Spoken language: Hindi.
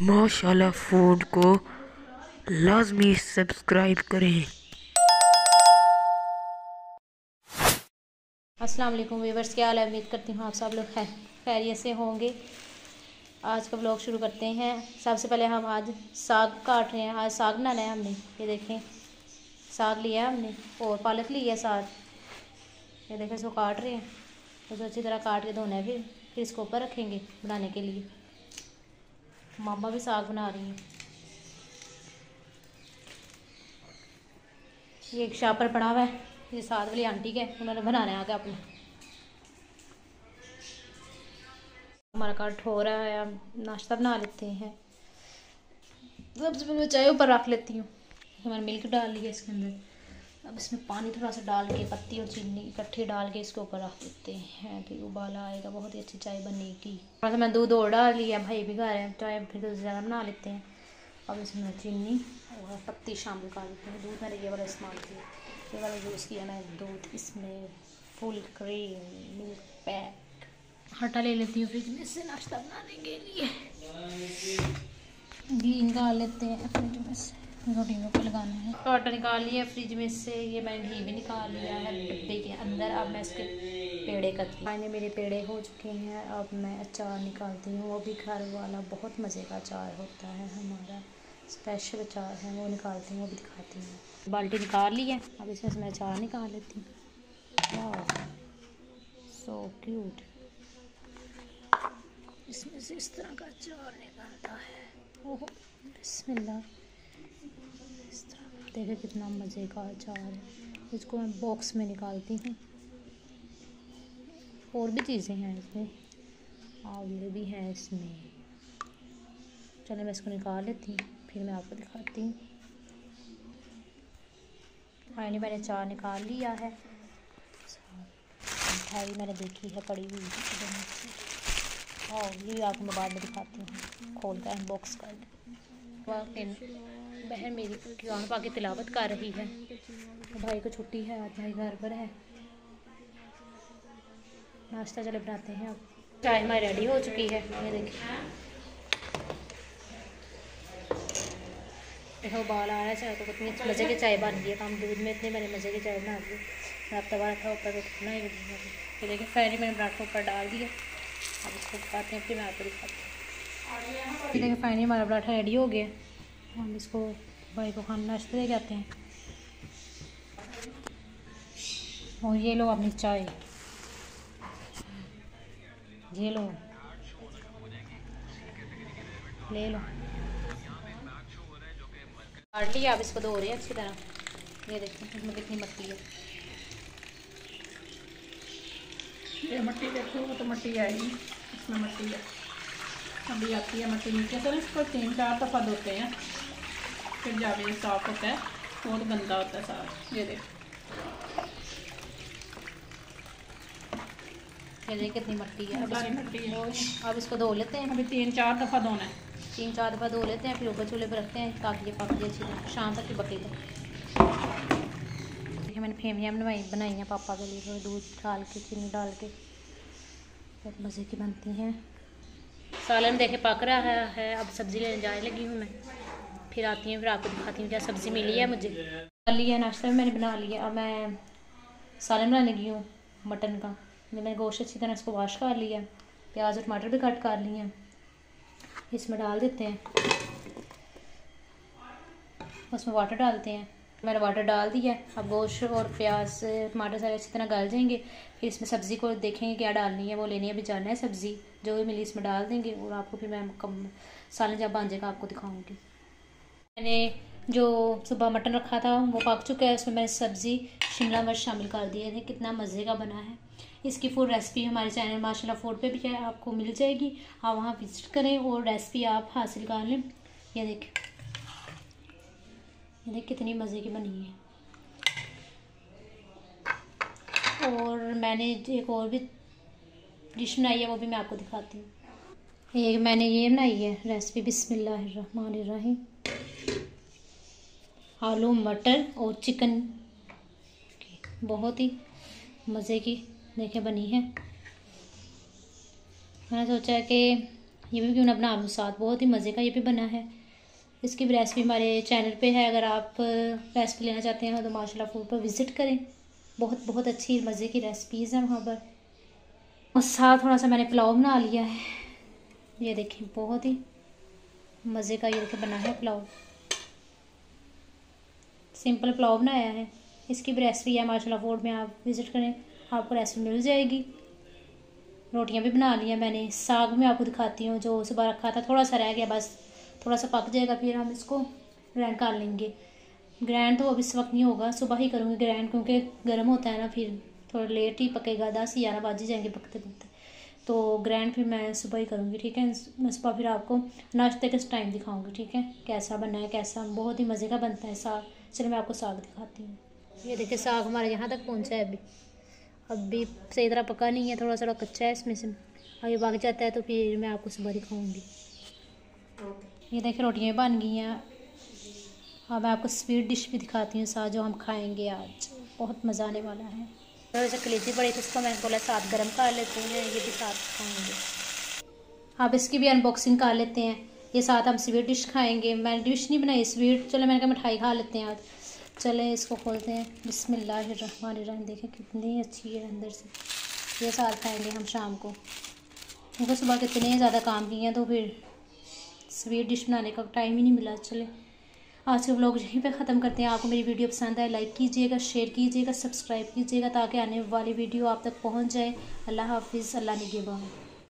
माशाल्लाह फ़ूड को लाजमी सब्सक्राइब करें। वालेकुम व्यूवर्स क्या हाल है? उम्मीद करती हूँ आप सब लोग खैर खैरियत से होंगे। आज का ब्लॉग शुरू करते हैं। सबसे पहले हम आज साग काट रहे हैं। आज साग बनाना है हमने, ये देखें। साग लिया है हमने और पालक लिया साग। ये देखें, इसको काट रहे हैं। उसको अच्छी तरह काट के धोना है फिर फिर इसको ऊपर रखेंगे बनाने के लिए। मामा भी साग बना रही हैं। ये एक शाह पर पड़ा हुआ है, ये साथ वाली आंटी के, उन्होंने बनाना है आगे अपने। हमारा कट हो रहा है नाश्ता बना लेते हैं। सबसे पहले चाय ऊपर रख लेती हूँ, हमारा मिल्क डाल लिया इसके अंदर। अब इसमें पानी थोड़ा सा डाल के, पत्ती और चीनी इकट्ठी डाल के इसके ऊपर रख देते हैं। फिर उबाला आएगा, बहुत ही अच्छी चाय बनेगी। थोड़ा सा मैं दूध और डाल लिया भाई भी खा रहे हैं, चाय फिर तो ज़्यादा बना लेते हैं। अब इसमें चीनी और पत्ती शामिल कर देते हैं। दूध मैंने ये वाला इस्तेमाल किया। ये वाला यूज़ किया मैं दूध, इसमें फुल क्रीम मिल्क पैक हटा ले लेती हूँ फ्रिज में से नाश्ता बनाने के लिए। घी निकाल लेते हैं फ्रिज में से। रोटियों पे लगाना है। तो आटा निकाल लिया फ्रिज में से, ये मैंने घी भी निकाल लिया है। डिब्बे के अंदर अब मैं इसके पेड़े करती हूँ। मेरे पेड़े हो चुके हैं, अब मैं अचार निकालती हूँ। वो भी घर वाला बहुत मज़े का अचार होता है, हमारा स्पेशल अचार है, वो निकालती हूँ, वो भी दिखाती हूँ। बाल्टी निकाल ली है, अब इसमें से मैं अचार निकाल लेती हूँ। सो क्यूट इसमें से इस तरह का अचार निकालता है। ओह, बिस्मिल्लाह। देखिए कितना मज़े का अचार है। इसको मैं बॉक्स में निकालती हूँ। और भी चीज़ें हैं इसमें। आंवले भी हैं इसमें। चलो मैं इसको निकाल लेती हूँ, फिर मैं आपको दिखाती हूँ। फाइनली मैंने चार निकाल लिया है। मिठाई मैंने देखी है, पड़ी हुई और ये आपको मैं बाद में दिखाती हूँ। खोल कर। अनबॉक्स कर बहन मेरी कुरान पा के तिलावत कर रही है। भाई को छुट्टी है, आज भाई घर पर है। नाश्ता चले बनाते हैं अब। चाय हमारी रेडी हो चुकी है। ये देखिए। देखो बाल आ रहा है चाय तो कितनी मज़े की चाय बन गई है। कम दूध में इतने मैंने मज़े की चाय बना दी अब तवा रखा ऊपर कितना ही ये देखिए फैरी मैंने पराठा ऊपर डाल दिया। अब इसको दिखाते हैं फिर मैं आपको दिखाती हूँ। देखिए फाइनली हमारा पराठा रेडी हो गया। हम इसको भाई को खाना नाश्ते दे जाते हैं। और ये लो अपनी चाय। ये लो। ले लो। काट लिया आप इसको धो रहे हैं अच्छी तरह। ये देखिए इसमें कितनी मट्टी है। ये मट्टी देखो, वो तो मट्टी आएगी इसमें मट्टी है। अभी आती है मट्टी नीचे। तो इसको तीन चार दफ़ा धोते हैं। फिर ये साफ़ होता है। बहुत गंदा होता है साफ़ ये देख। ये कितनी मट्टी है। सारी मट्टी है। अब इसको धो लेते हैं। अभी तीन चार दफ़ा धोना है। तीन चार दफ़ा धो लेते हैं फिर ऊपर चूल्हे पर रखते हैं ताकि ये पक जाए अच्छी तरह। शाम तक ही पकेगा देखिए मैंने फेमियाँ बनवाई बनाई हैं पापा के लिए। दूध डाल के चीनी डाल के। बहुत मज़े की बनती हैं। सालन देखे पक रहा है। अब सब्ज़ी लेने जाने लगी हूँ मैं। फिर आती हूँ, फिर आपको दिखाती हूँ क्या सब्ज़ी मिली है मुझे। कर लिया नाश्ता भी मैंने बना लिया अब मैं सालन बनाने लगी हूँ, मटन का। मैंने गोश्त अच्छी तरह इसको वॉश कर लिया प्याज और टमाटर भी कट कर लिए हैं। इसमें डाल देते हैं। उसमें वाटर डालते हैं। मैंने वाटर डाल दिया अब गोश्त और प्याज, टमाटर सारे अच्छी तरह गल जाएँगे। फिर इसमें सब्ज़ी को देखेंगे क्या डालनी है। वो लेनी है, अभी जाना है सब्ज़ी। जो भी मिली इसमें डाल देंगे और आपको फिर मैं कम सालन जब बन जाएगा, आपको दिखाऊँगी। मैंने जो सुबह मटन रखा था, वो पक चुका है, उसमें मैंने सब्ज़ी, शिमला मिर्च शामिल कर दिए थे कितना मज़े का बना है। इसकी फुल रेसिपी हमारे चैनल माशाल्लाह फ़ूड पे भी है, आपको मिल जाएगी। आप वहाँ विज़िट करें और रेसिपी आप हासिल कर लें। ये देख। ये देख कितनी मज़े की बनी है। और मैंने एक और भी डिश बनाई है, वो भी मैं आपको दिखाती हूँ। एक मैंने ये बनाई है रेसिपी बिस्मिल्लाहिर्रहमानिर्रहीम। आलू, मटर और चिकन। बहुत ही मज़े की देखे बनी है। मैंने सोचा कि ये भी क्यों ना बना लूँ साथ बहुत ही मज़े का ये भी बना है। इसकी भी रेसिपी हमारे चैनल पे है, अगर आप रेसिपी लेना चाहते हैं तो माशाल्लाह फ़ूड पर विज़िट करें। बहुत बहुत अच्छी मज़े की रेसिपीज़ हैं वहाँ पर। और साथ थोड़ा सा मैंने पुलाव बना लिया है। ये देखें, बहुत ही मज़े का ये देखिए बना है पुलाव। सिंपल पुलाव बनाया है। इसकी भी रेसिपी है, माशाल्लाह फ़ूड में आप विज़िट करें, आपको रेसिपी मिल जाएगी। रोटियाँ भी बना ली हैं मैंने। साग में आपको दिखाती हूँ, जो सुबह रखा था थोड़ा सा रह गया, बस थोड़ा सा पक जाएगा, फिर हम इसको ग्रैंड कर लेंगे। ग्रैंड तो अब इस वक्त नहीं होगा, सुबह ही करूँगी ग्रैंड क्योंकि गर्म होता है ना, फिर थोड़ा लेट ही पकेगा, दस ग्यारह बज जाएँगे पकते पकते। तो ग्रैंड फिर मैं सुबह ही करूँगी, ठीक है? मैं सुबह फिर आपको नाश्ते के टाइम दिखाऊँगी, ठीक है? कैसा बनना है, कैसा, बहुत ही मज़े का बनता है साग। चलिए मैं आपको साग दिखाती हूँ। ये देखिए साग हमारे यहाँ तक पहुँचा है अभी। अभी सही तरह पका नहीं है थोड़ा थोड़ा कच्चा है इसमें से। अभी पक जाता है तो फिर मैं आपको सुबह दिखाऊँगी। ये देखिए रोटियाँ बन गई हैं। अब मैं आपको स्वीट डिश भी दिखाती हूँ साथ जो हम खाएँगे आज। बहुत मज़ा आने वाला है। वैसे कलेजी पड़ी तो उसको मैंने बोला साथ गर्म कर लेते हैं ये भी साथ खाएँगे आप इसकी भी अनबॉक्सिंग कर लेते हैं। ये साथ हम स्वीट डिश खाएँगे। मैंने डिश नहीं बनाई, स्वीट। चलो मैंने कहा मिठाई खा लेते हैं आज चले इसको खोलते हैं। बिस्मिल्लाहिर्रहमानिर्रहीम। देखें कितनी अच्छी है अंदर से। ये साथ खाएँगे हम शाम को। क्योंकि सुबह कितने ज़्यादा काम किए हैं तो फिर स्वीट डिश बनाने का टाइम ही नहीं मिला। चले। आज के व्लॉग यहीं पे ख़त्म करते हैं। आपको मेरी वीडियो पसंद आए, लाइक कीजिएगा, शेयर कीजिएगा, सब्सक्राइब कीजिएगा, ताकि आने वाली वीडियो आप तक पहुँच जाए। अल्लाह हाफिज़, अल्लाह निगेबान